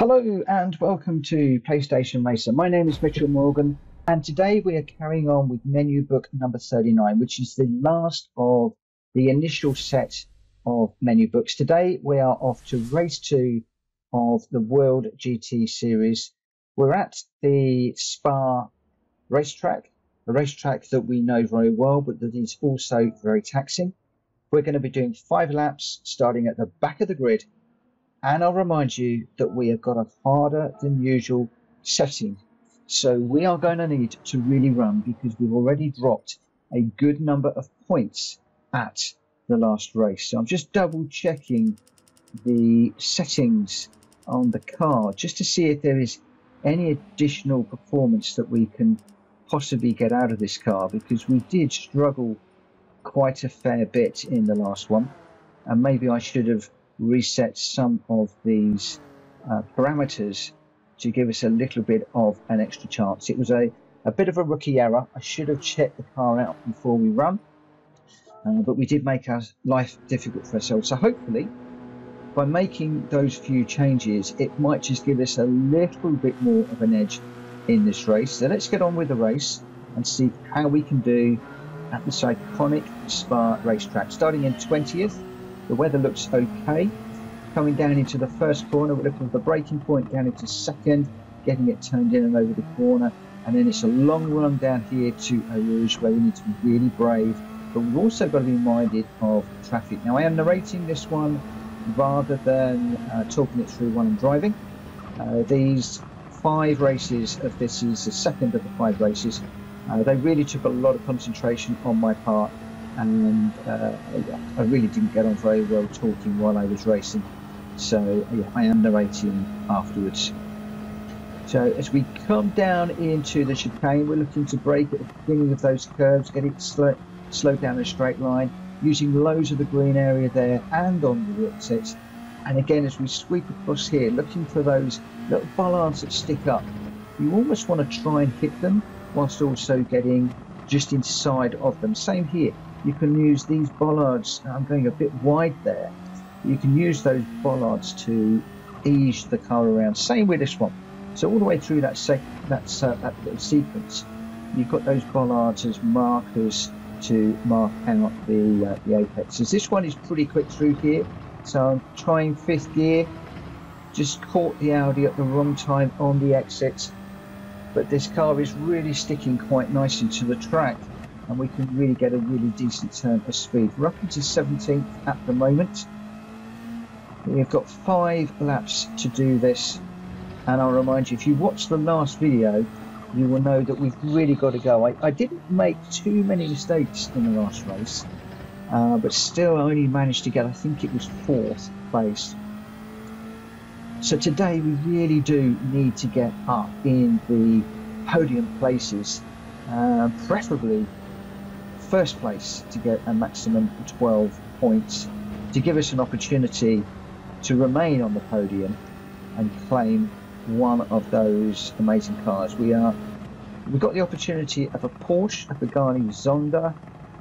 Hello and welcome to PlayStation Racer. My name is Mitchell Morgan and today we are carrying on with menu book number 39 which is the last of the initial set of menu books. Today we are off to race 2 of the World GT Series. We're at the Spa racetrack, a racetrack that we know very well but that is also very taxing. We're going to be doing five laps starting at the back of the grid and I'll remind you that we have got a harder than usual setting. So we are going to need to really run because we've already dropped a good number of points at the last race. So I'm just double checking the settings on the car just to see if there is any additional performance that we can possibly get out of this car because we did struggle quite a fair bit in the last one and maybe I should have reset some of these uh, parameters to give us a little bit of an extra chance. It was a, a bit of a rookie error. I should have checked the car out before we run, uh, but we did make our life difficult for ourselves. So hopefully, by making those few changes, it might just give us a little bit more of an edge in this race. So let's get on with the race and see how we can do at this iconic Spa racetrack. Starting in 20th, the weather looks okay. Coming down into the first corner, we're looking for the braking point down into second, getting it turned in and over the corner. And then it's a long run down here to Eau Rouge where we need to be really brave. But we've also got to be minded of traffic. Now, I am narrating this one rather than uh, talking it through while I'm driving. Uh, these five races of this is the second of the five races. Uh, they really took a lot of concentration on my part and uh, I really didn't get on very well talking while I was racing. So yeah, I am narrating afterwards. So as we come down into the chicane, we're looking to break at the beginning of those curves, get it slow, slow down a straight line, using loads of the green area there and on the exits. And again, as we sweep across here, looking for those little bollards that stick up, you almost want to try and hit them whilst also getting just inside of them. Same here you can use these bollards. I'm going a bit wide there. You can use those bollards to ease the car around. Same with this one. So all the way through that sec that, uh, that little sequence, you've got those bollards as markers to mark out the uh, the apexes. This one is pretty quick through here. So I'm trying fifth gear. Just caught the Audi at the wrong time on the exit. But this car is really sticking quite nicely to the track and we can really get a really decent turn of speed. We're up into 17th at the moment. We've got five laps to do this and I'll remind you if you watch the last video you will know that we've really got to go. I, I didn't make too many mistakes in the last race uh, but still only managed to get I think it was fourth place. So today we really do need to get up in the podium places uh, preferably first place to get a maximum of 12 points to give us an opportunity to remain on the podium and claim one of those amazing cars. We are we got the opportunity of a Porsche, a Pagani Zonda,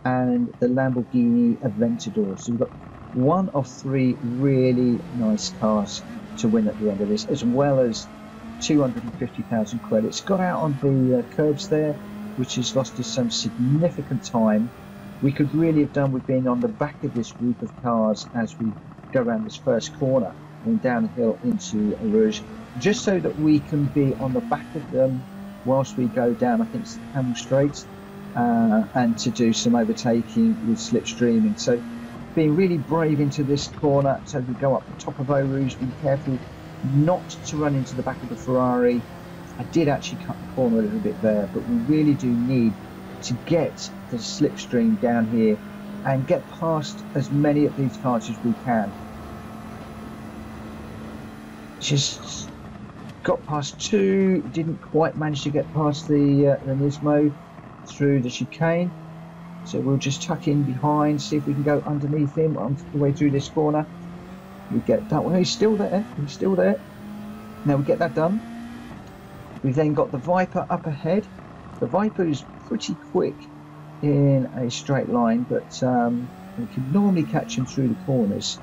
and the Lamborghini Aventador. So we've got one of three really nice cars to win at the end of this, as well as 250,000 credits. Got out on the uh, curbs there which has lost us some significant time. We could really have done with being on the back of this group of cars as we go around this first corner and downhill into Rouge, just so that we can be on the back of them whilst we go down, I think it's Kemmel Straight, uh, and to do some overtaking with slipstreaming. So being really brave into this corner, so we go up the top of Eau Rouge, be careful not to run into the back of the Ferrari I did actually cut the corner a little bit there, but we really do need to get the slipstream down here and get past as many of these cars as we can. Just got past two, didn't quite manage to get past the, uh, the Nismo through the chicane. So we'll just tuck in behind, see if we can go underneath him on the way through this corner. We get that one, he's still there, he's still there. Now we get that done. We've then got the Viper up ahead. The Viper is pretty quick in a straight line, but um, we can normally catch him through the corners.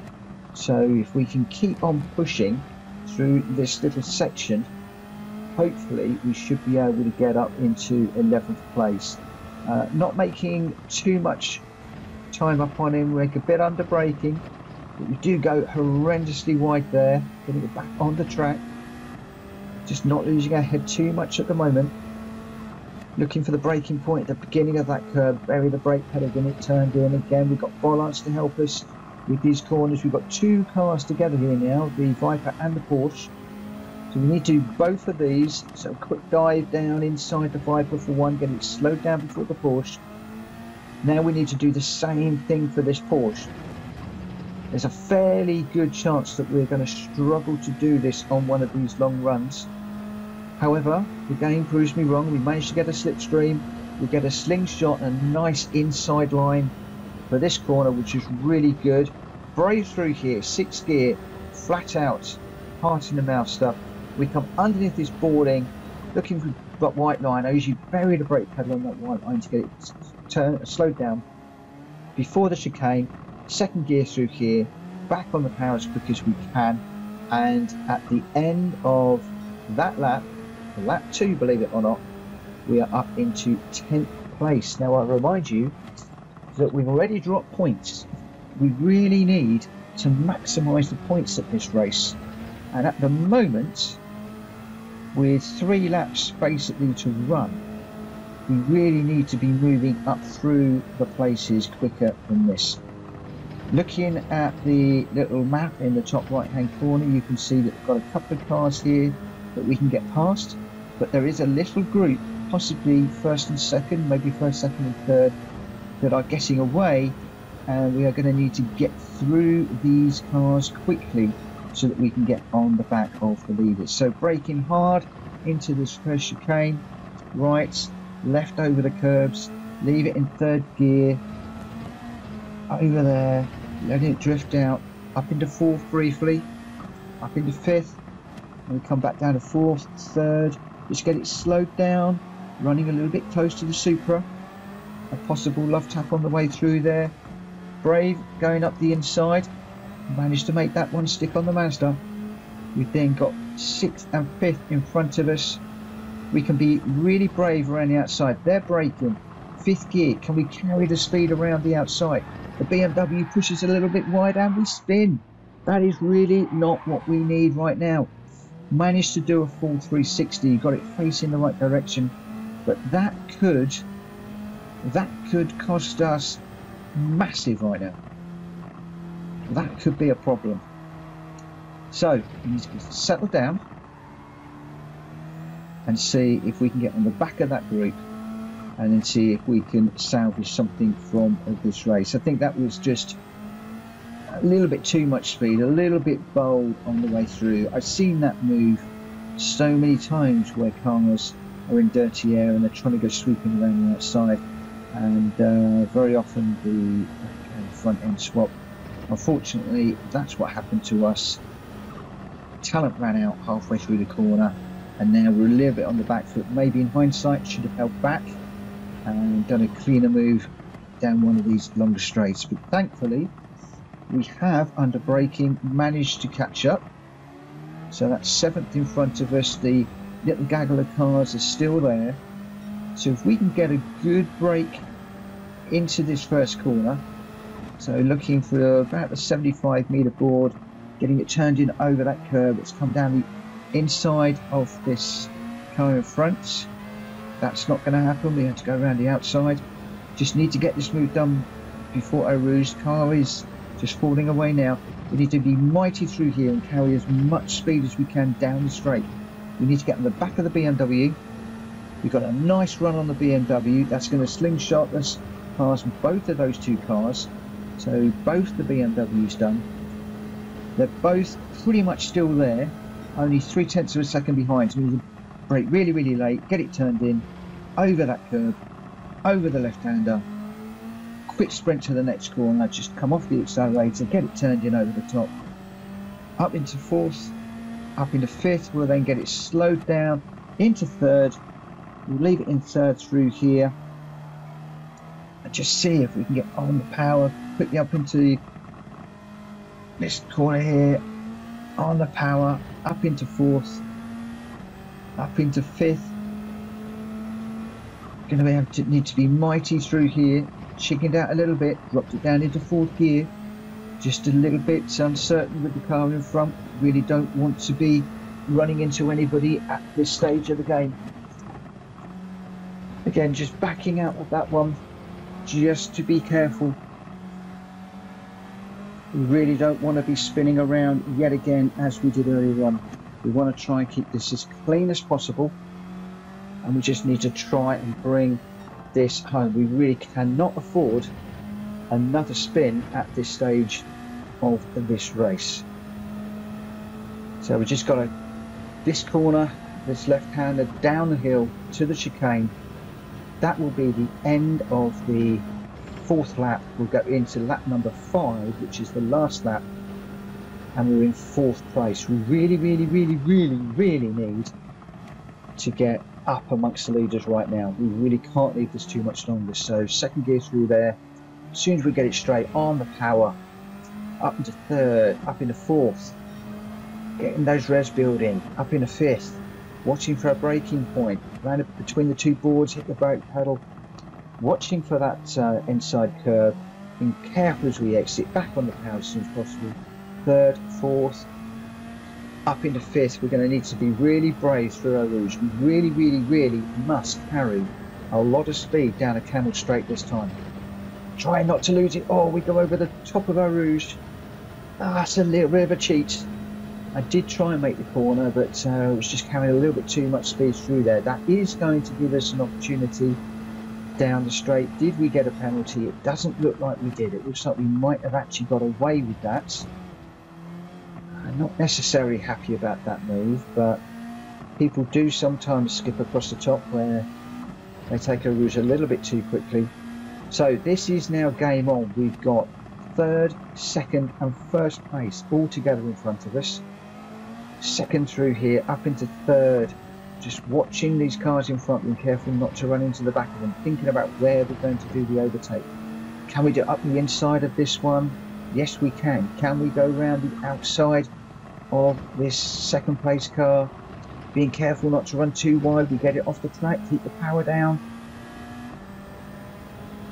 So if we can keep on pushing, through this little section, hopefully we should be able to get up into 11th place. Uh, not making too much time up on him, we make a bit under braking, but we do go horrendously wide there, getting it back on the track. Just not losing our head too much at the moment. Looking for the braking point at the beginning of that curve, bury the brake pedal, then it turned in again. We've got Bollards to help us with these corners. We've got two cars together here now, the Viper and the Porsche. So we need to do both of these. So quick dive down inside the Viper for one, get it slowed down before the Porsche. Now we need to do the same thing for this Porsche. There's a fairly good chance that we're going to struggle to do this on one of these long runs. However, the game proves me wrong. We managed to get a slipstream. We get a slingshot and a nice inside line for this corner, which is really good. Brave through here, six gear, flat out, heart in the mouth stuff. We come underneath this boarding, looking for that white line. I usually bury the brake pedal on that white line to get it turn, slowed down before the chicane. Second gear through here, back on the power as quick as we can, and at the end of that lap, lap two, believe it or not, we are up into 10th place. Now I remind you that we've already dropped points. We really need to maximise the points at this race. And at the moment, with three laps basically to run, we really need to be moving up through the places quicker than this. Looking at the little map in the top right hand corner, you can see that we've got a couple of cars here that we can get past, but there is a little group, possibly first and second, maybe first, second, and third, that are getting away and we are going to need to get through these cars quickly so that we can get on the back of the leaders. So braking hard into this first chicane, right, left over the curbs, leave it in third gear, over there, letting it drift out, up into fourth briefly, up into fifth, and we come back down to fourth, third, just get it slowed down, running a little bit close to the Supra, a possible love tap on the way through there. Brave going up the inside. Managed to make that one stick on the Mazda. We've then got sixth and fifth in front of us. We can be really brave around the outside. They're braking. Fifth gear. Can we carry the speed around the outside? The BMW pushes a little bit wide and we spin. That is really not what we need right now. Managed to do a full 360. Got it facing the right direction. But that could that could cost us massive right now. That could be a problem. So we need to settle down and see if we can get on the back of that group and then see if we can salvage something from this race. I think that was just a little bit too much speed, a little bit bold on the way through. I've seen that move so many times where cars are in dirty air and they're trying to go sweeping around the outside and uh, very often the front end swap. Unfortunately, that's what happened to us. Talent ran out halfway through the corner, and now we're a little bit on the back foot. Maybe in hindsight, should have held back and done a cleaner move down one of these longer straights. But thankfully, we have, under braking, managed to catch up. So that's seventh in front of us. The little gaggle of cars are still there. So if we can get a good break into this first corner, so looking for about the 75 meter board, getting it turned in over that curve, it's come down the inside of this car in front. That's not going to happen. We have to go around the outside. Just need to get this move done before Eau Rouge. Car is just falling away now. We need to be mighty through here and carry as much speed as we can down the straight. We need to get on the back of the BMW We've got a nice run on the BMW. That's going to slingshot us past both of those two cars. So both the BMWs done. They're both pretty much still there. Only three tenths of a second behind. So we need to brake really, really late, get it turned in, over that curb, over the left-hander, quick sprint to the next corner, I just come off the accelerator, get it turned in over the top, up into fourth, up into fifth, we'll then get it slowed down into third, We'll leave it in third through here and just see if we can get on the power quickly up into this corner here on the power up into fourth, up into fifth. Going to need to be mighty through here. Chickened out a little bit, dropped it down into fourth gear. Just a little bit uncertain with the car in front. Really don't want to be running into anybody at this stage of the game. Again, just backing out of that one, just to be careful. We really don't want to be spinning around yet again as we did earlier on. We want to try and keep this as clean as possible. And we just need to try and bring this home. We really cannot afford another spin at this stage of this race. So we've just got to this corner, this left-hander down the hill to the chicane. That will be the end of the fourth lap. We'll go into lap number five, which is the last lap, and we're in fourth place. We really, really, really, really, really need to get up amongst the leaders right now. We really can't leave this too much longer. So second gear through there. As soon as we get it straight on the power, up into third, up into fourth, getting those res building up in a fifth, watching for a braking point, round between the two boards, hit the brake pedal, watching for that uh, inside curve, being careful as we exit, back on the power as soon as possible, third, fourth, up into fifth, we're going to need to be really brave through Eau Rouge. We really, really, really must carry a lot of speed down a Kemmel straight this time. Try not to lose it. Oh, we go over the top of Eau Rouge. Ah, that's a little bit of a cheat. I did try and make the corner, but uh, I was just carrying a little bit too much speed through there. That is going to give us an opportunity down the straight. Did we get a penalty? It doesn't look like we did. It looks like we might have actually got away with that. I'm not necessarily happy about that move, but people do sometimes skip across the top where they take a route a little bit too quickly. So this is now game on. We've got third, second and first place all together in front of us second through here, up into third. Just watching these cars in front, being careful not to run into the back of them, thinking about where we're going to do the overtake. Can we do up the inside of this one? Yes, we can. Can we go around the outside of this second place car? Being careful not to run too wide, we get it off the track, keep the power down.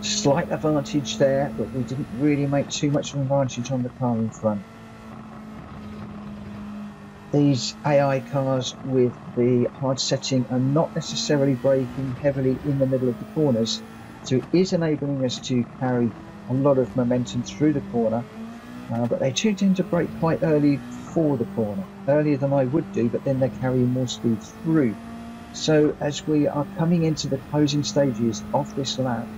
Slight advantage there, but we didn't really make too much of an advantage on the car in front these AI cars with the hard setting are not necessarily braking heavily in the middle of the corners, so it is enabling us to carry a lot of momentum through the corner, uh, but they do tend to brake quite early for the corner, earlier than I would do, but then they're carrying more speed through. So as we are coming into the closing stages of this lap,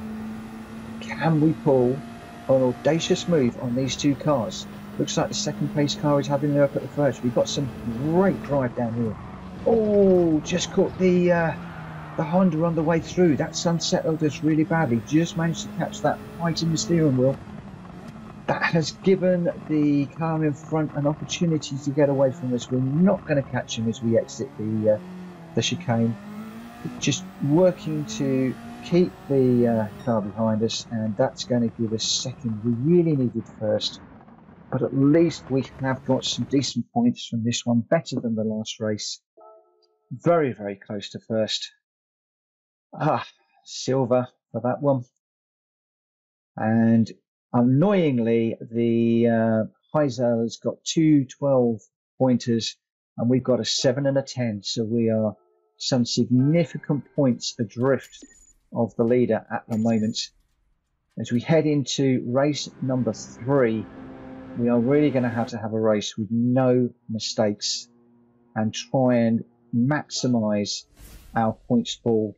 can we pull an audacious move on these two cars? Looks like the second place car is having a look at the first. We've got some great drive down here. Oh, just caught the uh, the Honda on the way through. That unsettled us really badly. Just managed to catch that right in the steering wheel. That has given the car in front an opportunity to get away from us. We're not going to catch him as we exit the uh, the chicane. Just working to keep the uh, car behind us, and that's going to give us second. We really needed first but at least we have got some decent points from this one, better than the last race. Very, very close to first. Ah, silver for that one. And annoyingly, the uh, Heisel has got two 12 pointers and we've got a 7 and a 10. So we are some significant points adrift of the leader at the moment. As we head into race number three, we are really going to have to have a race with no mistakes and try and maximize our points pool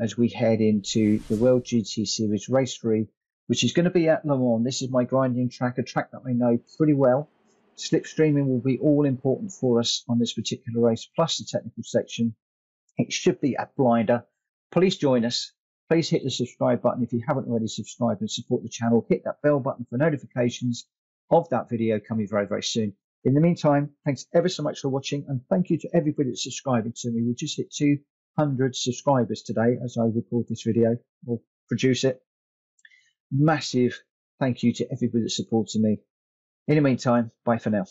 as we head into the World GT Series Race 3, which is going to be at Le Mans. This is my grinding track, a track that I know pretty well. Slipstreaming will be all important for us on this particular race, plus the technical section. It should be at Blinder. Please join us. Please hit the subscribe button if you haven't already subscribed and support the channel. Hit that bell button for notifications of that video coming very, very soon. In the meantime, thanks ever so much for watching and thank you to everybody that's subscribing to me. We just hit 200 subscribers today as I record this video or produce it. Massive thank you to everybody that's supporting me. In the meantime, bye for now.